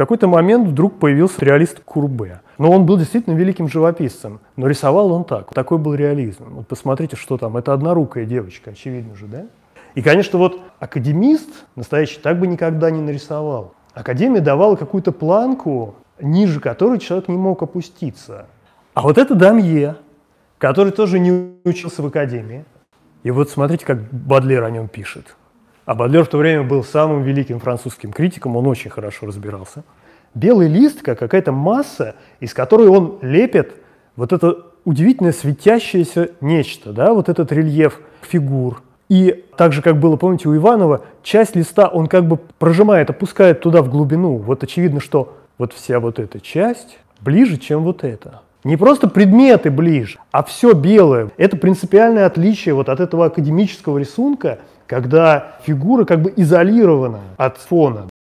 какой-то момент вдруг появился реалист Курбе. Но он был действительно великим живописцем. Но рисовал он так. Такой был реализм. Вот посмотрите, что там. Это однорукая девочка, очевидно же, да? И, конечно, вот академист настоящий так бы никогда не нарисовал. Академия давала какую-то планку, ниже которой человек не мог опуститься. А вот это Дамье, который тоже не учился в академии. И вот смотрите, как Бадлер о нем пишет. А Бадлер в то время был самым великим французским критиком, он очень хорошо разбирался. Белый лист, как какая-то масса, из которой он лепит вот это удивительное светящееся нечто, да, вот этот рельеф фигур. И так же, как было, помните, у Иванова, часть листа он как бы прожимает, опускает туда в глубину. Вот очевидно, что вот вся вот эта часть ближе, чем вот эта. Не просто предметы ближе, а все белое. Это принципиальное отличие вот от этого академического рисунка, когда фигура как бы изолирована от фона.